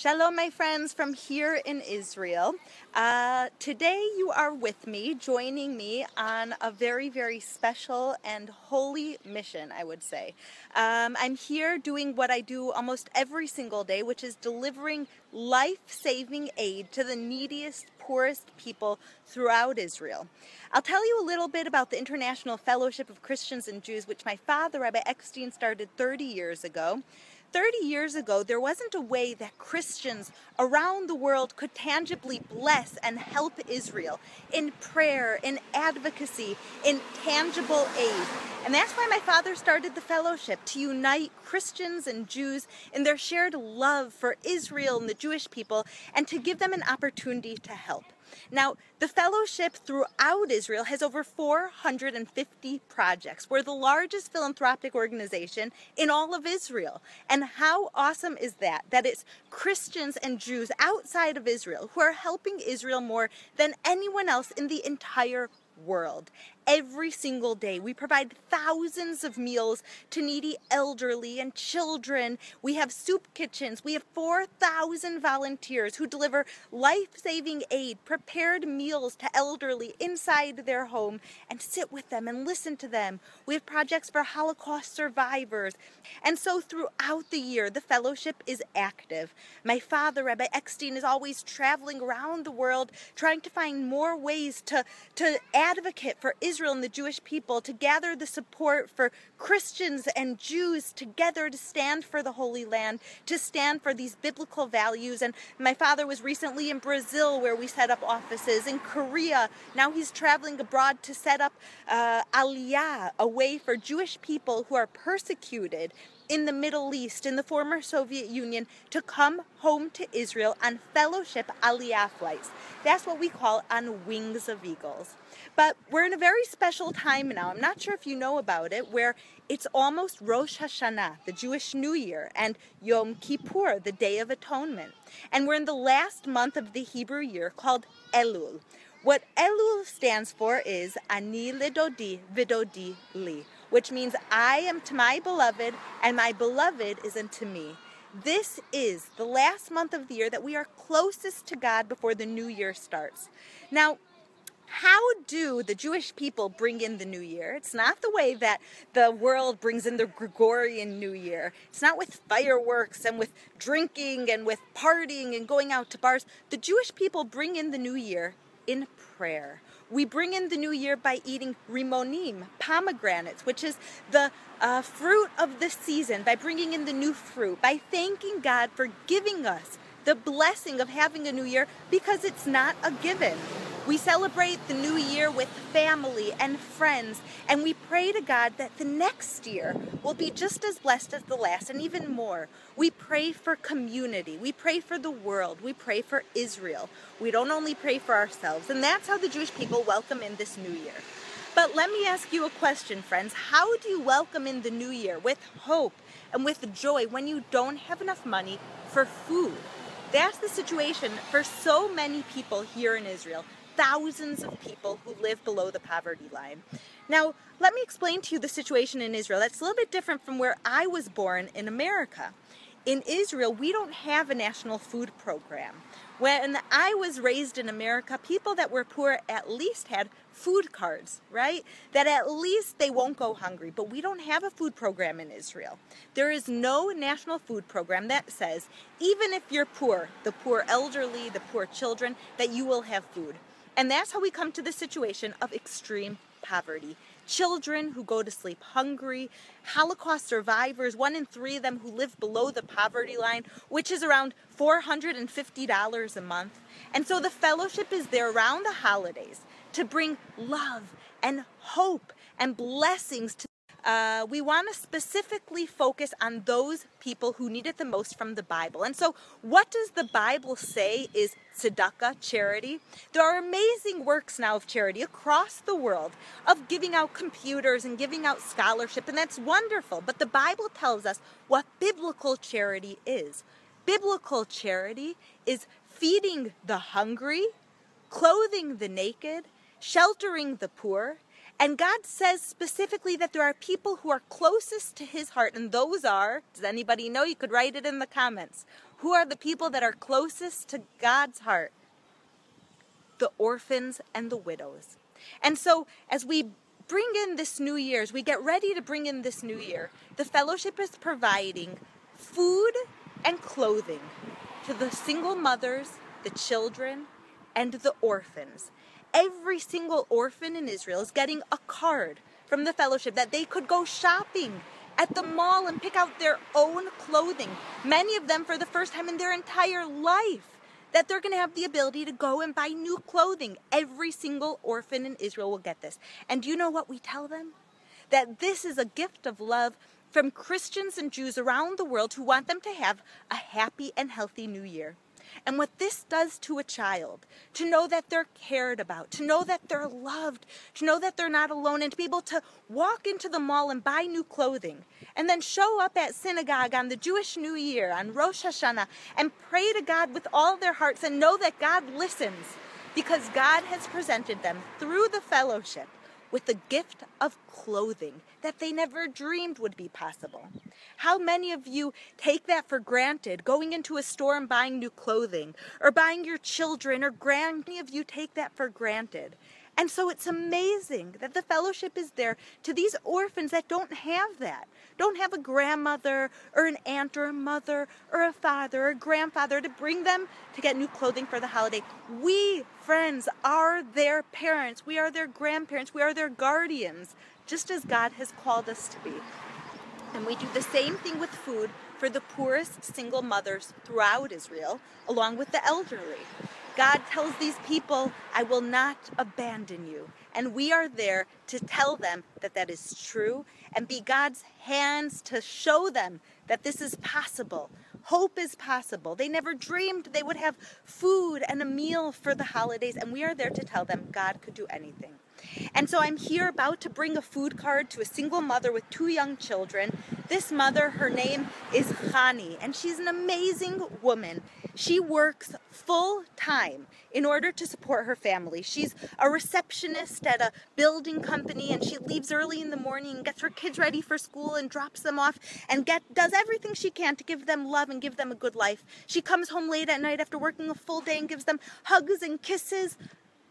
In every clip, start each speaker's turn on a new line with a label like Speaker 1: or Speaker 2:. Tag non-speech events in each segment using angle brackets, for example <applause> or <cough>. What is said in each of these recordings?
Speaker 1: Shalom, my friends from here in Israel. Uh, today you are with me, joining me on a very, very special and holy mission, I would say. Um, I'm here doing what I do almost every single day, which is delivering life saving aid to the neediest, poorest people throughout Israel. I'll tell you a little bit about the International Fellowship of Christians and Jews, which my father, Rabbi Eckstein, started 30 years ago. 30 years ago, there wasn't a way that Christians around the world could tangibly bless and help Israel in prayer, in advocacy, in tangible aid. And that's why my father started the fellowship to unite Christians and Jews in their shared love for Israel and the Jewish people and to give them an opportunity to help. Now, the fellowship throughout Israel has over 450 projects. We're the largest philanthropic organization in all of Israel. And how awesome is that? That it's Christians and Jews outside of Israel who are helping Israel more than anyone else in the entire world. Every single day, we provide thousands of meals to needy elderly and children. We have soup kitchens. We have 4,000 volunteers who deliver life saving aid, prepared meals to elderly inside their home and sit with them and listen to them. We have projects for Holocaust survivors. And so, throughout the year, the fellowship is active. My father, Rabbi Eckstein, is always traveling around the world trying to find more ways to, to advocate for Israel Israel and the Jewish people to gather the support for Christians and Jews together to stand for the Holy Land, to stand for these biblical values. And my father was recently in Brazil where we set up offices, in Korea. Now he's traveling abroad to set up uh, Aliyah, a way for Jewish people who are persecuted in the Middle East, in the former Soviet Union, to come home to Israel on fellowship aliyah flights. That's what we call on wings of eagles. But we're in a very special time now. I'm not sure if you know about it, where it's almost Rosh Hashanah, the Jewish New Year, and Yom Kippur, the Day of Atonement. And we're in the last month of the Hebrew year called Elul. What Elul stands for is Ani Lidodi Vidodi Li which means I am to my beloved, and my beloved is unto me. This is the last month of the year that we are closest to God before the new year starts. Now, how do the Jewish people bring in the new year? It's not the way that the world brings in the Gregorian New Year. It's not with fireworks and with drinking and with partying and going out to bars. The Jewish people bring in the new year in prayer. We bring in the new year by eating rimonim, pomegranates, which is the uh, fruit of the season, by bringing in the new fruit, by thanking God for giving us the blessing of having a new year because it's not a given. We celebrate the new year with family and friends, and we pray to God that the next year will be just as blessed as the last and even more. We pray for community, we pray for the world, we pray for Israel. We don't only pray for ourselves, and that's how the Jewish people welcome in this new year. But let me ask you a question, friends. How do you welcome in the new year with hope and with joy when you don't have enough money for food? That's the situation for so many people here in Israel thousands of people who live below the poverty line. Now, let me explain to you the situation in Israel. That's a little bit different from where I was born in America. In Israel, we don't have a national food program. When I was raised in America, people that were poor at least had food cards, right? That at least they won't go hungry. But we don't have a food program in Israel. There is no national food program that says, even if you're poor, the poor elderly, the poor children, that you will have food. And that's how we come to the situation of extreme poverty. Children who go to sleep hungry, Holocaust survivors, one in three of them who live below the poverty line, which is around $450 a month. And so the fellowship is there around the holidays to bring love and hope and blessings to uh, we want to specifically focus on those people who need it the most from the Bible. And so, what does the Bible say is tzedakah, charity? There are amazing works now of charity across the world of giving out computers and giving out scholarship, and that's wonderful. But the Bible tells us what biblical charity is. Biblical charity is feeding the hungry, clothing the naked, sheltering the poor, And God says specifically that there are people who are closest to his heart, and those are, does anybody know? You could write it in the comments. Who are the people that are closest to God's heart? The orphans and the widows. And so, as we bring in this new year, as we get ready to bring in this new year, the fellowship is providing food and clothing to the single mothers, the children, and the orphans. Every single orphan in Israel is getting a card from the fellowship that they could go shopping at the mall and pick out their own clothing. Many of them for the first time in their entire life that they're going to have the ability to go and buy new clothing. Every single orphan in Israel will get this. And do you know what we tell them? That this is a gift of love from Christians and Jews around the world who want them to have a happy and healthy new year. And what this does to a child, to know that they're cared about, to know that they're loved, to know that they're not alone, and to be able to walk into the mall and buy new clothing, and then show up at synagogue on the Jewish New Year, on Rosh Hashanah, and pray to God with all their hearts and know that God listens because God has presented them through the fellowship with the gift of clothing that they never dreamed would be possible. How many of you take that for granted, going into a store and buying new clothing, or buying your children, or grand, many of you take that for granted? And so it's amazing that the fellowship is there to these orphans that don't have that. Don't have a grandmother or an aunt or a mother or a father or a grandfather to bring them to get new clothing for the holiday. We, friends, are their parents. We are their grandparents. We are their guardians, just as God has called us to be. And we do the same thing with food for the poorest single mothers throughout Israel, along with the elderly. God tells these people, I will not abandon you. And we are there to tell them that that is true and be God's hands to show them that this is possible. Hope is possible. They never dreamed they would have food and a meal for the holidays, and we are there to tell them God could do anything. And so I'm here about to bring a food card to a single mother with two young children. This mother, her name is Hani, and she's an amazing woman. She works full time in order to support her family. She's a receptionist at a building company and she leaves early in the morning and gets her kids ready for school and drops them off and get does everything she can to give them love and give them a good life. She comes home late at night after working a full day and gives them hugs and kisses.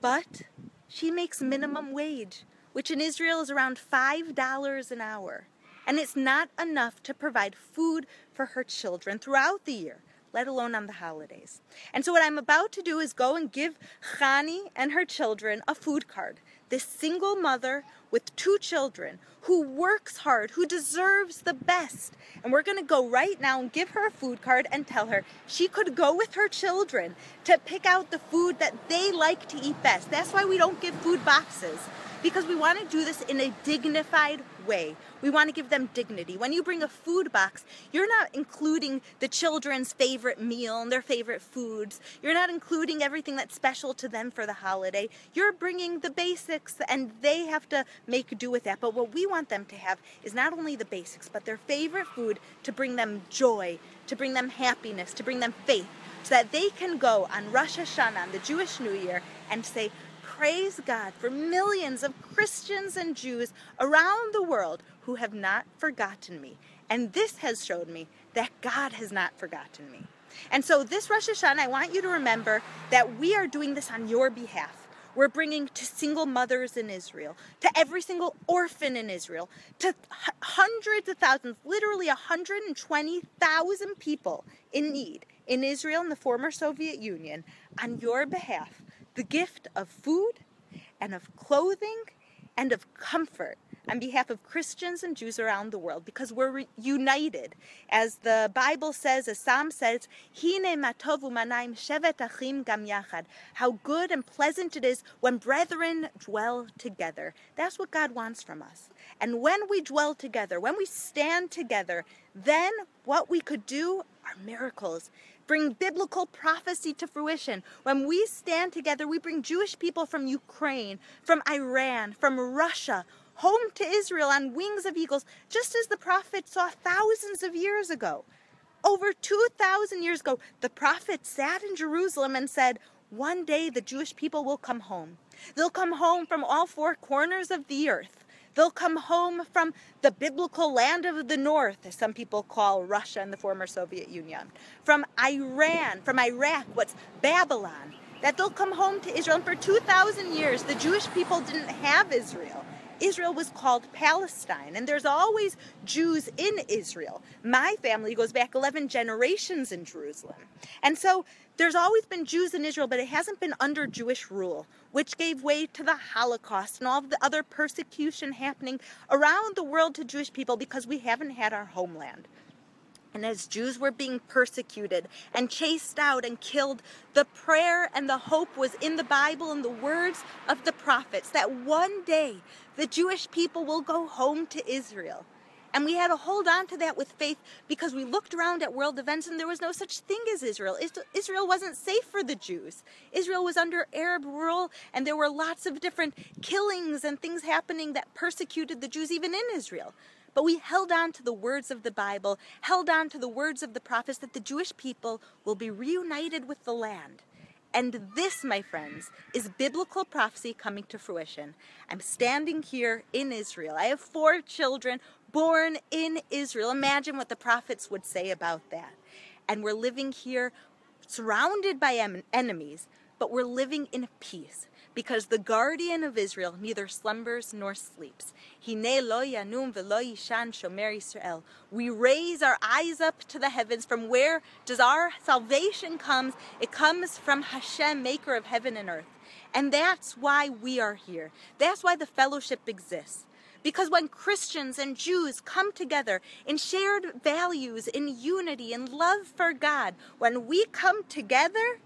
Speaker 1: But she makes minimum wage, which in Israel is around $5 an hour. And it's not enough to provide food for her children throughout the year, let alone on the holidays. And so, what I'm about to do is go and give Khani and her children a food card. This single mother with two children who works hard, who deserves the best. And we're going to go right now and give her a food card and tell her she could go with her children to pick out the food that they like to eat best. That's why we don't give food boxes because we want to do this in a dignified way. We want to give them dignity. When you bring a food box, you're not including the children's favorite meal and their favorite foods. You're not including everything that's special to them for the holiday. You're bringing the basics and they have to make do with that. But what we want them to have is not only the basics, but their favorite food to bring them joy, to bring them happiness, to bring them faith, so that they can go on Rosh Hashanah, on the Jewish New Year, and say, praise God for millions of Christians and Jews around the world who have not forgotten me. And this has showed me that God has not forgotten me. And so, this Rosh Hashanah, I want you to remember that we are doing this on your behalf. We're bringing to single mothers in Israel, to every single orphan in Israel, to hundreds of thousands, literally 120,000 people in need in Israel and the former Soviet Union on your behalf the gift of food and of clothing and of comfort on behalf of Christians and Jews around the world because we're united. As the Bible says, as Psalm says, Hine matovu manaim shevet achim gam yachad. How good and pleasant it is when brethren dwell together. That's what God wants from us. And when we dwell together, when we stand together, then what we could do are miracles bring biblical prophecy to fruition. When we stand together, we bring Jewish people from Ukraine, from Iran, from Russia, home to Israel on wings of eagles, just as the prophet saw thousands of years ago. Over 2,000 years ago, the prophet sat in Jerusalem and said, one day the Jewish people will come home. They'll come home from all four corners of the earth. They'll come home from the biblical land of the north, as some people call Russia and the former Soviet Union, from Iran, from Iraq, what's Babylon, that they'll come home to Israel. And for 2,000 years, the Jewish people didn't have Israel. Israel was called Palestine, and there's always Jews in Israel. My family goes back 11 generations in Jerusalem. And so there's always been Jews in Israel, but it hasn't been under Jewish rule, which gave way to the Holocaust and all the other persecution happening around the world to Jewish people because we haven't had our homeland. And as Jews were being persecuted and chased out and killed, the prayer and the hope was in the Bible and the words of the prophets that one day the Jewish people will go home to Israel. And we had to hold on to that with faith because we looked around at world events and there was no such thing as Israel. Israel wasn't safe for the Jews. Israel was under Arab rule and there were lots of different killings and things happening that persecuted the Jews even in Israel. But we held on to the words of the Bible, held on to the words of the prophets that the Jewish people will be reunited with the land. And this, my friends, is biblical prophecy coming to fruition. I'm standing here in Israel. I have four children born in Israel. Imagine what the prophets would say about that. And we're living here surrounded by enemies, but we're living in peace because the guardian of Israel neither slumbers nor sleeps. lo yanum velo yishan shomer Israel. We raise our eyes up to the heavens. From where does our salvation comes? It comes from Hashem, maker of heaven and earth. And that's why we are here. That's why the fellowship exists. Because when Christians and Jews come together in shared values, in unity, in love for God, when we come together,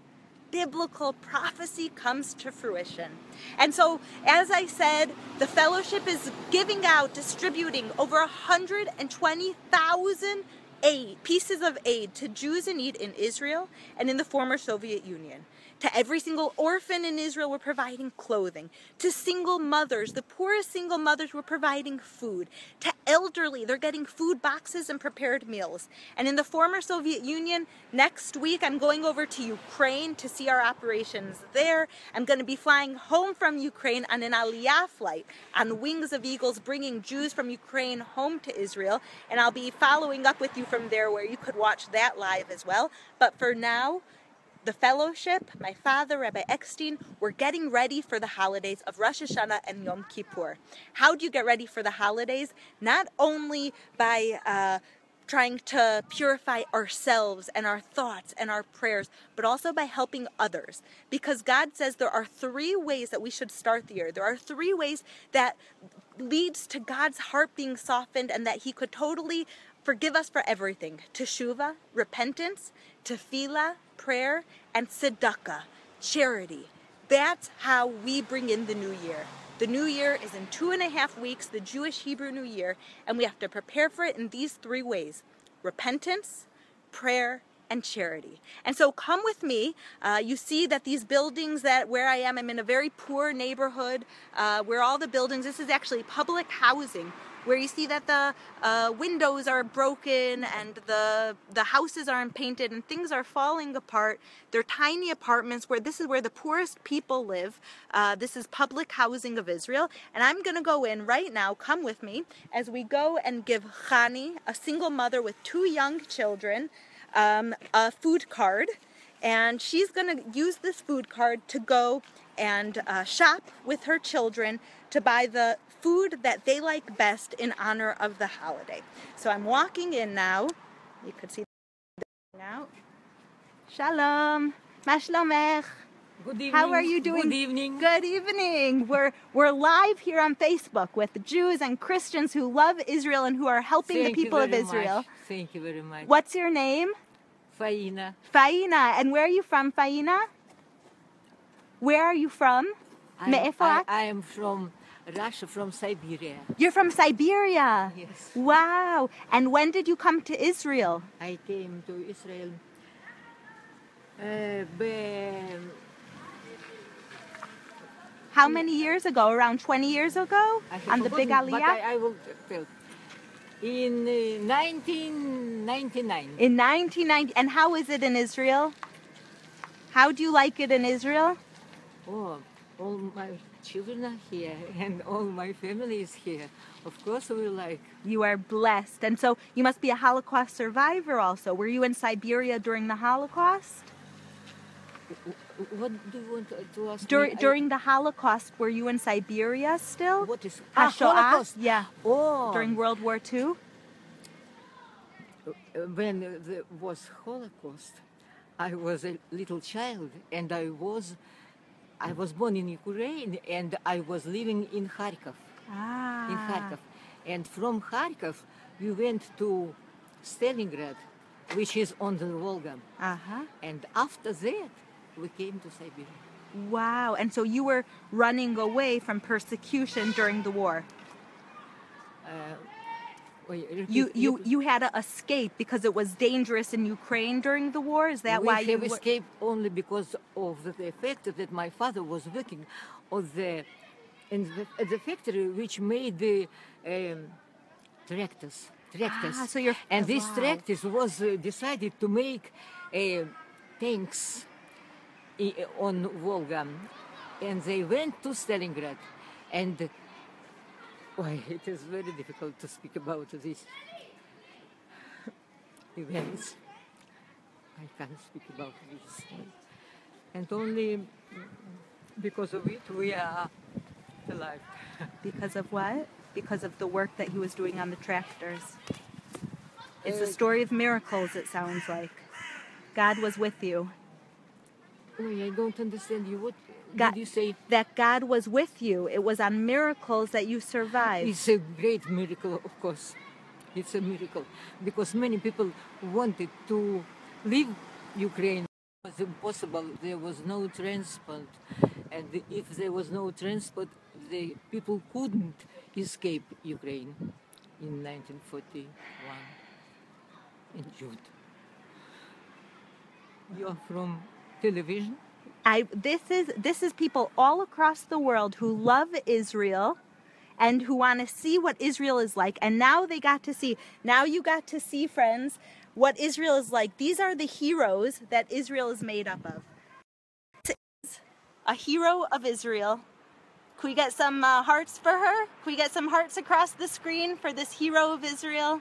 Speaker 1: biblical prophecy comes to fruition. And so, as I said, the fellowship is giving out, distributing over 120,000 aid, pieces of aid to Jews in need in Israel and in the former Soviet Union. To every single orphan in Israel, we're providing clothing. To single mothers, the poorest single mothers, we're providing food. To elderly, they're getting food boxes and prepared meals. And in the former Soviet Union, next week, I'm going over to Ukraine to see our operations there. I'm going to be flying home from Ukraine on an Aliyah flight on Wings of Eagles, bringing Jews from Ukraine home to Israel. And I'll be following up with you from there where you could watch that live as well. But for now, the fellowship, my father, Rabbi Eckstein, we're getting ready for the holidays of Rosh Hashanah and Yom Kippur. How do you get ready for the holidays? Not only by uh, trying to purify ourselves and our thoughts and our prayers, but also by helping others. Because God says there are three ways that we should start the year. There are three ways that leads to God's heart being softened and that he could totally forgive us for everything. Teshuva, repentance, tefillah, prayer, and tzedakah, charity. That's how we bring in the new year. The new year is in two and a half weeks, the Jewish Hebrew New Year, and we have to prepare for it in these three ways repentance, prayer, and charity. And so come with me. Uh, you see that these buildings that where I am, I'm in a very poor neighborhood uh, where all the buildings, this is actually public housing where you see that the uh, windows are broken and the the houses aren't painted and things are falling apart. They're tiny apartments where this is where the poorest people live. Uh, this is public housing of Israel, and I'm going to go in right now. Come with me as we go and give Chani, a single mother with two young children, um, a food card, and she's going to use this food card to go and uh, shop with her children to buy the food that they like best in honor of the holiday. So I'm walking in now. You could see now. Shalom. Mashlomech.
Speaker 2: Good evening.
Speaker 1: How are you doing?
Speaker 2: Good evening.
Speaker 1: Good evening. We're we're live here on Facebook with Jews and Christians who love Israel and who are helping
Speaker 2: Thank
Speaker 1: the people of Israel.
Speaker 2: Much. Thank you very much.
Speaker 1: What's your name?
Speaker 2: Faina.
Speaker 1: Faina. And where are you from, Faina? Where are you from?
Speaker 2: I, I, I am from Russia, from Siberia.
Speaker 1: You're from Siberia?
Speaker 2: Yes.
Speaker 1: Wow. And when did you come to Israel?
Speaker 2: I came to Israel uh,
Speaker 1: how many years ago? Around 20 years ago? On the big
Speaker 2: forgotten, but
Speaker 1: Aliyah?
Speaker 2: I, I will tell. In uh, 1999.
Speaker 1: In 1990. And how is it in Israel? How do you like it in Israel?
Speaker 2: Oh, all my children are here <laughs> and all my family is here. Of course, we like.
Speaker 1: You are blessed. And so you must be a Holocaust survivor also. Were you in Siberia during the Holocaust?
Speaker 2: What do you want to, ask
Speaker 1: Dur-
Speaker 2: me? I-
Speaker 1: during the Holocaust, were you in Siberia still?
Speaker 2: what is
Speaker 1: Ah,
Speaker 2: Holocaust?
Speaker 1: Yeah.
Speaker 2: Oh,
Speaker 1: During World War II?
Speaker 2: Uh, when there was Holocaust, I was a little child, and I was, I was born in Ukraine, and I was living in Kharkov,
Speaker 1: Ah.
Speaker 2: in Kharkov, and from Kharkov we went to Stalingrad, which is on the Volga,
Speaker 1: Uh-huh.
Speaker 2: and after that we came to Siberia.
Speaker 1: Wow. And so you were running away from persecution during the war.
Speaker 2: Uh, wait, repeat-
Speaker 1: You you you had to escape because it was dangerous in Ukraine during the war. Is that
Speaker 2: we
Speaker 1: why you
Speaker 2: escaped only because of the, fact that my father was working on the in the, at the factory which made the um, tractors. Tractors.
Speaker 1: Ah, so
Speaker 2: and these
Speaker 1: wow.
Speaker 2: tractors was uh, decided to make uh, tanks on Volga, and they went to Stalingrad, and. Why, <laughs> it is very difficult to speak about these <laughs> events. I can't speak about this. And only because of it we are alive. <laughs>
Speaker 1: because of what? Because of the work that he was doing on the tractors. It's a story of miracles. It sounds like God was with you.
Speaker 2: Oh, I don't understand you. What
Speaker 1: God-
Speaker 2: did you say?
Speaker 1: That God was with you. It was on miracles that you survived.
Speaker 2: It's a great miracle, of course. It's a miracle because many people wanted to leave Ukraine. It was impossible. There was no transport, and if there was no transport, the people couldn't escape Ukraine in 1941 in June. You're from television.
Speaker 1: I this is this is people all across the world who love Israel and who want to see what Israel is like. And now they got to see now you got to see friends what Israel is like. These are the heroes that Israel is made up of. A hero of Israel. Can we get some uh, hearts for her? Can we get some hearts across the screen for this hero of Israel?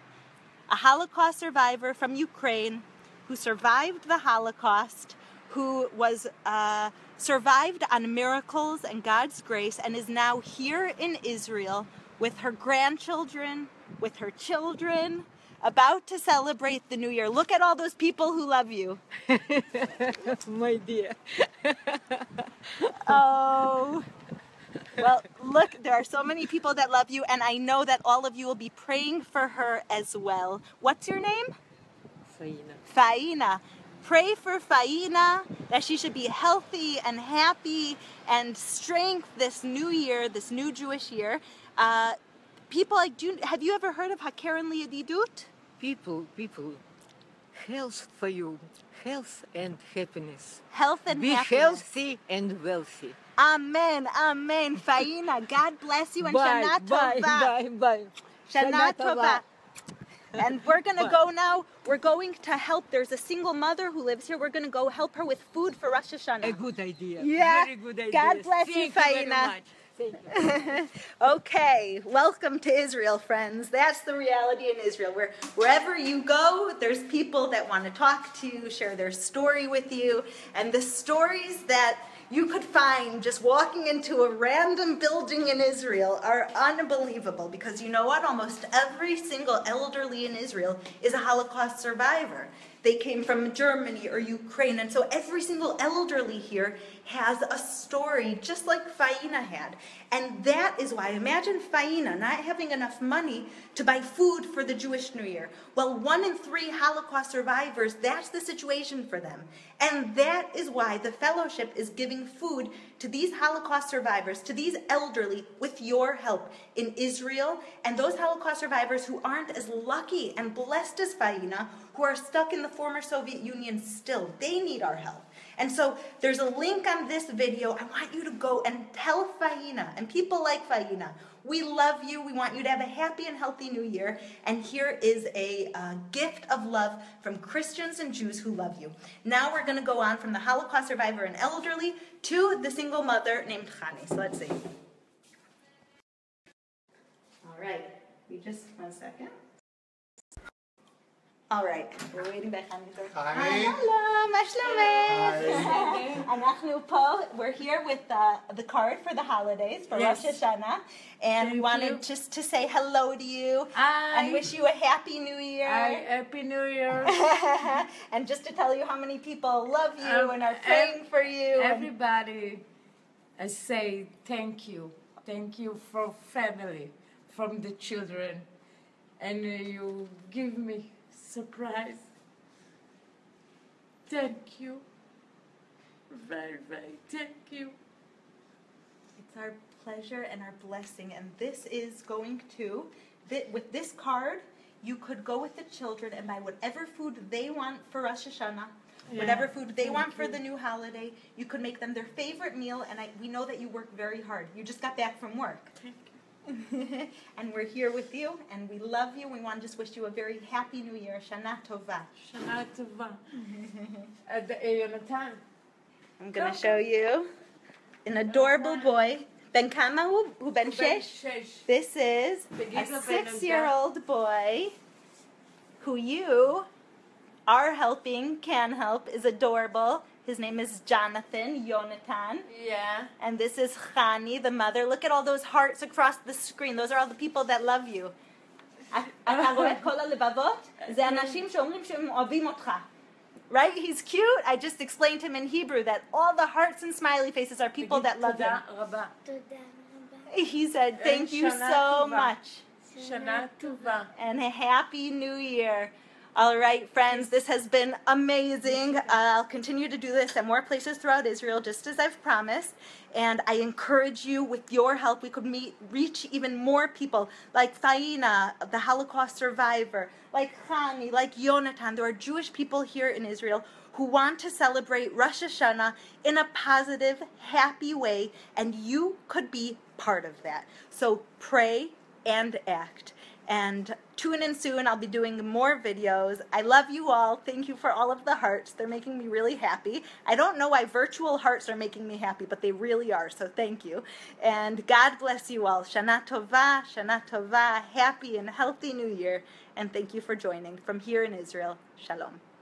Speaker 1: A Holocaust survivor from Ukraine who survived the Holocaust, who was uh, survived on miracles and God's grace, and is now here in Israel with her grandchildren, with her children, about to celebrate the new year. Look at all those people who love you. <laughs>
Speaker 2: My dear. <laughs>
Speaker 1: Oh. Well, look, there are so many people that love you, and I know that all of you will be praying for her as well. What's your name?
Speaker 2: Faina.
Speaker 1: Faina. Pray for Faina that she should be healthy and happy and strength this new year, this new Jewish year. Uh, people like, do you, have you ever heard of Hakeren Liadidut?
Speaker 2: People, people, health for you, health and happiness.
Speaker 1: Health and
Speaker 2: Be
Speaker 1: happiness.
Speaker 2: healthy and wealthy.
Speaker 1: Amen, amen. Faina, God bless you and
Speaker 2: bye,
Speaker 1: Shana
Speaker 2: bye,
Speaker 1: Tova.
Speaker 2: bye, bye.
Speaker 1: Shana
Speaker 2: Shana
Speaker 1: Tova. And we're going to go now. We're going to help. There's a single mother who lives here. We're going to go help her with food for Rosh Hashanah.
Speaker 2: A good idea.
Speaker 1: Yeah.
Speaker 2: Very good idea.
Speaker 1: God bless you,
Speaker 2: Thank very
Speaker 1: Faina.
Speaker 2: much. Thank you. <laughs>
Speaker 1: Okay, welcome to Israel, friends. That's the reality in Israel. Where wherever you go, there's people that want to talk to you, share their story with you, and the stories that you could find just walking into a random building in Israel are unbelievable because you know what? Almost every single elderly in Israel is a Holocaust survivor. They came from Germany or Ukraine, and so every single elderly here has a story just like Faina had. And that is why, imagine Faina not having enough money to buy food for the Jewish New Year. Well, one in three Holocaust survivors, that's the situation for them. And that is why the fellowship is giving food to these Holocaust survivors, to these elderly, with your help in Israel, and those Holocaust survivors who aren't as lucky and blessed as Faina, who are stuck in the former Soviet Union still. They need our help. And so there's a link on this video. I want you to go and tell Faina and people like Faina, we love you. We want you to have a happy and healthy new year. And here is a uh, gift of love from Christians and Jews who love you. Now we're going to go on from the Holocaust survivor and elderly to the single mother named Khani. So let's see. All right. We just, one second. All right, we're waiting back on you.
Speaker 3: Hi.
Speaker 1: Hello, מה שלומך? אנחנו פה, <laughs> we're here with uh, the card for the holidays, for
Speaker 4: Yes.
Speaker 1: Rosh Hashanah, and we
Speaker 4: Thank
Speaker 1: wanted
Speaker 4: you.
Speaker 1: just to say hello to you
Speaker 4: Hi.
Speaker 1: and wish you a happy new year.
Speaker 4: Hi, Happy New Year. <laughs>
Speaker 1: and just to tell you how many people love you
Speaker 4: Um,
Speaker 1: and are
Speaker 4: ev-
Speaker 1: praying for you. and-
Speaker 4: Everybody, I say thank you. Thank you for family, from the children. And uh, you give me surprise. Thank you. Very, very thank you.
Speaker 1: It's our pleasure and our blessing. And this is going to, with this card, you could go with the children and buy whatever food they want for Rosh Hashanah, whatever food they
Speaker 4: thank
Speaker 1: want for
Speaker 4: you.
Speaker 1: the new holiday. You could make them their favorite meal. And I, we know that you work very hard. You just got back from work.
Speaker 4: Thank. <laughs>
Speaker 1: and we're here with you, and we love you. We want to just wish you a very happy new year. Shana Tova.
Speaker 4: Shana Tova. <laughs> Yonatan.
Speaker 1: I'm going to show you an adorable boy. Ben Kama who Ben Shesh. This is a six year old boy who you are helping, can help, is adorable. His name is Jonathan, Yonatan.
Speaker 4: Yeah.
Speaker 1: And this is Khani, the mother. Look at all those hearts across the screen. Those are all the people that love you. אתה רואה את כל הלבבות? זה אנשים שאומרים שהם אוהבים אותך. Right? He's cute. I just explained to him in Hebrew that all the hearts and smiley faces are people
Speaker 4: תגיד
Speaker 1: that love him.
Speaker 4: תודה רבה.
Speaker 5: תודה רבה.
Speaker 1: He said, Thank you
Speaker 4: שנה
Speaker 1: so
Speaker 4: טובה."
Speaker 1: much.
Speaker 4: שנה טובה.
Speaker 1: and a happy new year. All right, friends, this has been amazing. I'll continue to do this at more places throughout Israel, just as I've promised. And I encourage you, with your help, we could meet, reach even more people like Faina, the Holocaust survivor, like Khani, like Yonatan. There are Jewish people here in Israel who want to celebrate Rosh Hashanah in a positive, happy way, and you could be part of that. So pray and act. And tune in soon. I'll be doing more videos. I love you all. Thank you for all of the hearts. They're making me really happy. I don't know why virtual hearts are making me happy, but they really are. So thank you. And God bless you all. Shana Tova, Shana Tova. Happy and healthy New Year. And thank you for joining from here in Israel. Shalom.